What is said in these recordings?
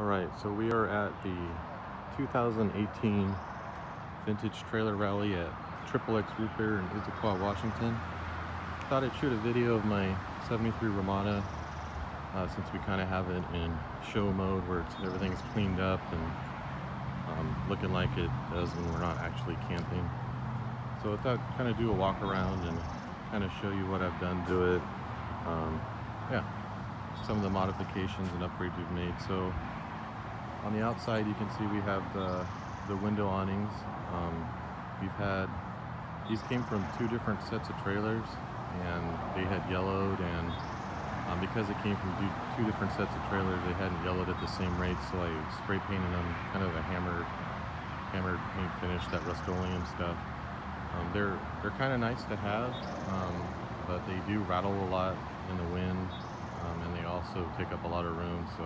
All right, so we are at the 2018 Vintage Trailer Rally at Triple X Beer in Issaquah, Washington. Thought I'd shoot a video of my 73 Ramada uh, since we kind of have it in show mode where everything's cleaned up and um, looking like it does when we're not actually camping. So I thought kind of do a walk around and kind of show you what I've done to it. Um, yeah, some of the modifications and upgrades we've made. So on the outside you can see we have the, the window awnings. Um, we've had, these came from two different sets of trailers and they had yellowed and um, because it came from two different sets of trailers they hadn't yellowed at the same rate so I spray painted them kind of a hammered hammered paint finish, that Rust-Oleum stuff. Um, they're they're kind of nice to have, um, but they do rattle a lot in the wind um, and they also take up a lot of room so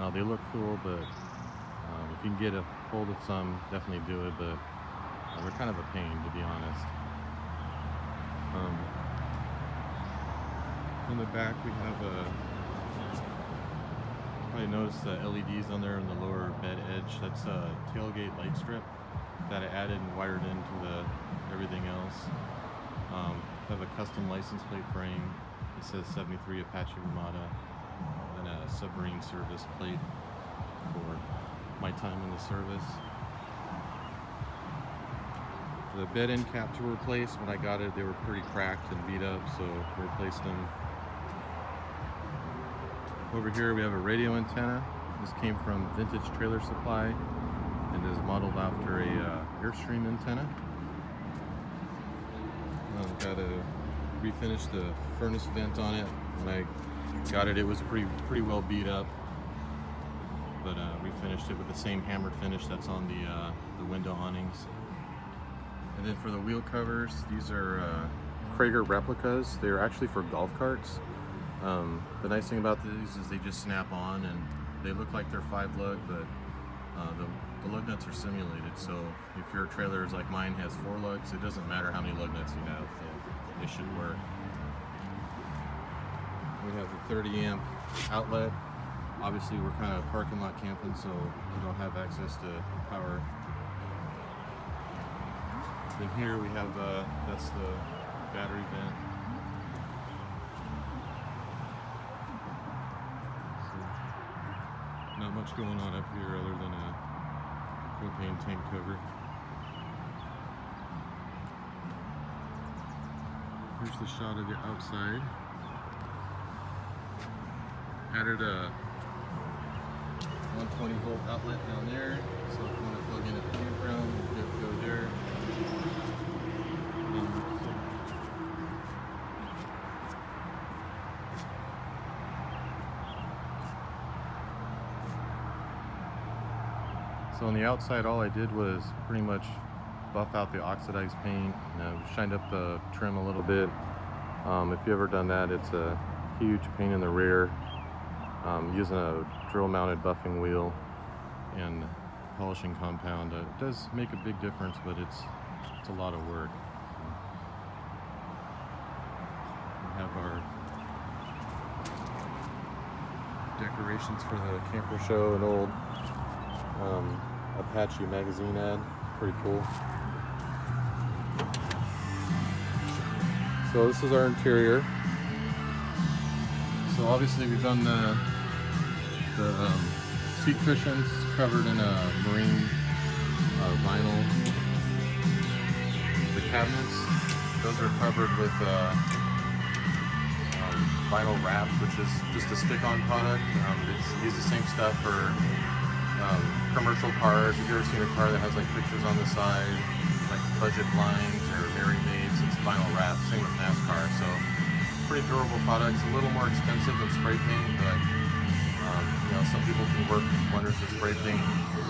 uh, they look cool, but um, if you can get a hold of some, definitely do it. But uh, they're kind of a pain, to be honest. Um, in the back, we have a. Probably noticed the LEDs on there in the lower bed edge. That's a tailgate light strip that I added and wired into the everything else. Um, have a custom license plate frame. It says 73 Apache Ramada submarine service plate for my time in the service. The bed end cap to replace, when I got it, they were pretty cracked and beat up, so I replaced them. Over here we have a radio antenna. This came from Vintage Trailer Supply and is modeled after a uh, Airstream antenna. I've got to refinish the furnace vent on it. When I got it, it was pretty pretty well beat up, but uh, we finished it with the same hammered finish that's on the uh, the window awnings. And then for the wheel covers, these are uh, Cragar replicas. They're actually for golf carts. Um, the nice thing about these is they just snap on and they look like they're five lug, but uh, the, the lug nuts are simulated. So if your trailer is like mine has four lugs, it doesn't matter how many lug nuts you have, they, they should work. We have the 30 amp outlet. Obviously we're kind of parking lot camping so we don't have access to power. Then here we have, uh, that's the battery vent. So, not much going on up here other than a propane tank cover. Here's the shot of the outside added a 120 volt outlet down there. So if you want to plug in at the campground, you have to go there. So on the outside, all I did was pretty much buff out the oxidized paint, you know, shined up the trim a little bit. Um, if you ever done that, it's a huge pain in the rear um, using a drill mounted buffing wheel and polishing compound. Uh, it does make a big difference, but it's, it's a lot of work. We have our decorations for the camper show, an old um, Apache magazine ad, pretty cool. So this is our interior. So obviously we've done the, the um, seat cushions covered in a marine uh, vinyl. The cabinets, those are covered with uh, um, vinyl wrap, which is just a stick-on product. Um, it's use the same stuff for um, commercial cars. If you've ever seen a car that has like pictures on the side, like budget blinds or Merry Maids, it's vinyl wrap. Same with NASCAR. So pretty durable product. It's a little more expensive than spray paint, but um, you know, some people can work wonders with spray paint.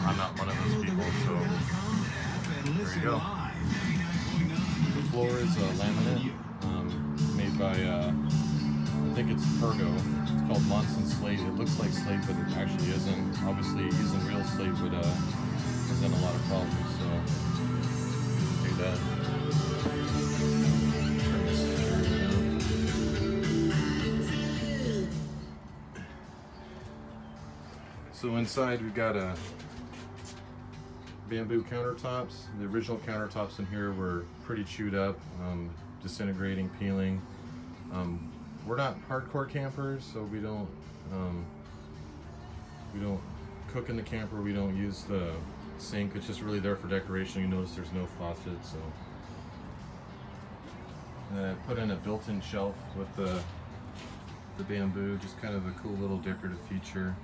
I'm not one of those people, so there you go. The floor is a laminate um, made by, uh, I think it's Pergo. It's called Monson Slate. It looks like slate, but it actually isn't. Obviously, using real slate would uh, present a lot of problems, so do that. So inside we've got a bamboo countertops. The original countertops in here were pretty chewed up, um, disintegrating, peeling. Um, we're not hardcore campers, so we don't um, we don't cook in the camper. We don't use the sink. It's just really there for decoration. You notice there's no faucet, so. And I put in a built-in shelf with the the bamboo, just kind of a cool little decorative feature.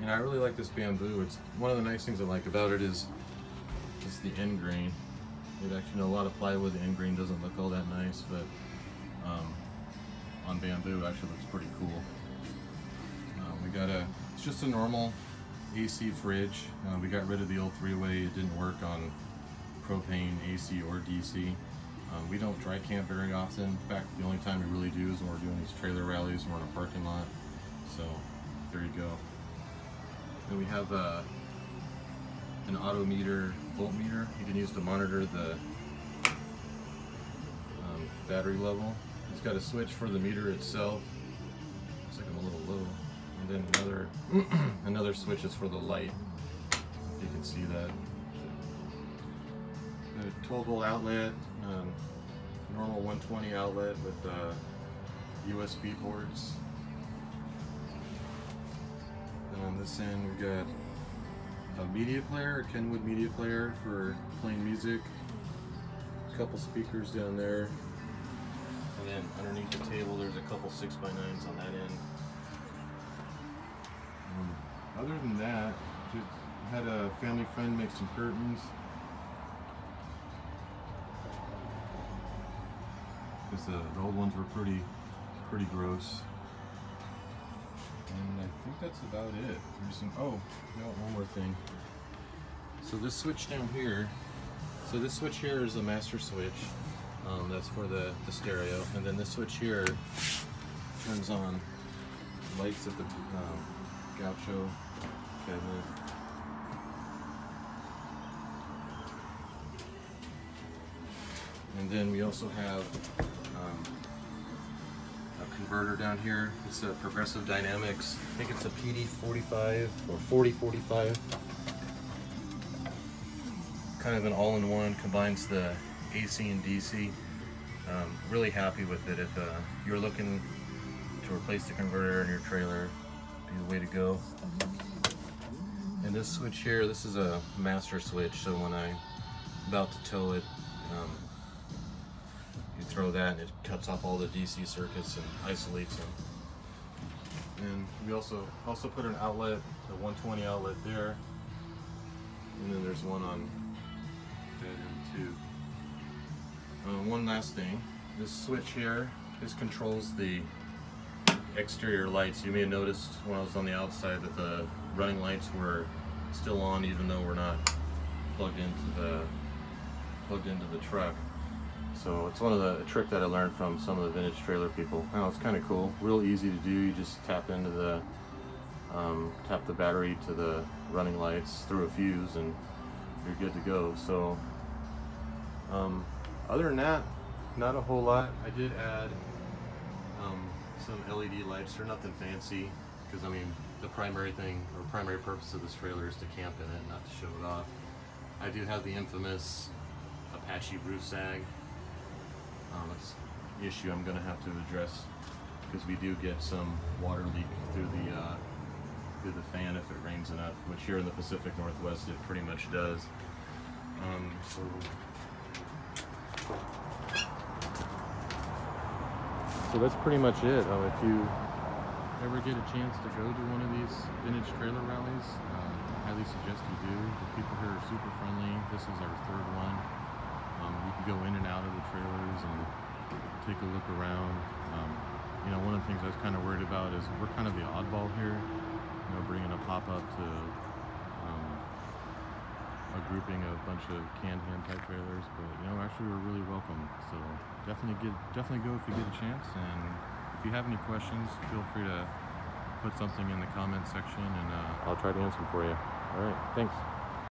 And I really like this bamboo. It's one of the nice things I like about it is it's the end grain. It actually, you know, a lot of plywood, the end grain doesn't look all that nice, but um, on bamboo it actually looks pretty cool. Uh, we got a, it's just a normal AC fridge. Uh, we got rid of the old three-way. It didn't work on propane, AC, or DC. Um, we don't dry camp very often. In fact, the only time we really do is when we're doing these trailer rallies and we're in a parking lot. So there you go. And we have uh, an auto meter, voltmeter. You can use to monitor the um, battery level. It's got a switch for the meter itself. Looks like I'm a little low. And then another another switch is for the light. You can see that. A 12 volt outlet, um, normal 120 outlet with uh, USB ports. On this end we've got a media player, a Kenwood media player for playing music. A couple speakers down there. And then underneath the table there's a couple 6x9s on that end. Um, other than that, just had a family friend make some curtains. Because the, the old ones were pretty, pretty gross. Think that's about it. There's some, oh, no, one more thing. So this switch down here, so this switch here is a master switch. Um, that's for the, the stereo. And then this switch here turns on lights at the um, gaucho cabinet. And then we also have converter down here. It's a Progressive Dynamics. I think it's a PD45 or 4045. Kind of an all-in-one, combines the AC and DC. Um, really happy with it. If uh, you're looking to replace the converter in your trailer, be the way to go. And this switch here, this is a master switch, so when I'm about to tow it, um, throw that and it cuts off all the DC circuits and isolates them. And we also also put an outlet, the 120 outlet there, and then there's one on that end too. Uh, one last thing, this switch here, this controls the exterior lights. You may have noticed when I was on the outside that the running lights were still on even though we're not plugged into the plugged into the truck. So it's one of the trick that I learned from some of the vintage trailer people. Now it's kind of cool, real easy to do. You just tap into the um, tap the battery to the running lights through a fuse and you're good to go. So um, other than that, not a whole lot. I did add um, some LED lights. They're nothing fancy because I mean the primary thing or primary purpose of this trailer is to camp in it, not to show it off. I do have the infamous Apache roof sag. Um, issue I'm going to have to address because we do get some water leak through the uh, through the fan if it rains enough, which here in the Pacific Northwest it pretty much does. Um, so so that's pretty much it. Uh, if you ever get a chance to go to one of these vintage trailer rallies, uh, I highly suggest you do. The people here are super friendly. This is our third one. Um, you can go in and out of the trailers and take a look around. Um, you know, one of the things I was kind of worried about is we're kind of the oddball here. You know, bringing a pop-up to um, a grouping of a bunch of canned ham type trailers, but you know, actually we're really welcome. So definitely get, definitely go if you get a chance. And if you have any questions, feel free to put something in the comment section, and uh, I'll try to answer them for you. All right, thanks.